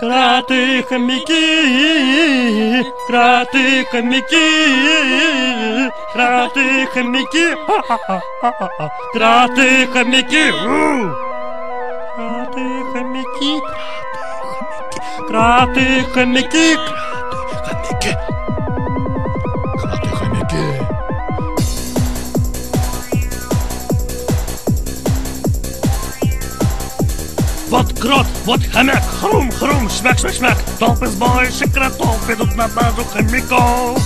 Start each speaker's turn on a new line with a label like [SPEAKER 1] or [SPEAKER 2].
[SPEAKER 1] Кроты, хомяки, кроты, хомяки, кроты, хомяки, ха-ха-ха-ха-ха. кроты, хомяки, у! кроты, хомяки, кроты, хомяки, кроты, хомяки, wat krot, wat gemak. Groom, groom, smak, smak, smak. Top is boy, secret top, je doet naar buiten geen mikkel.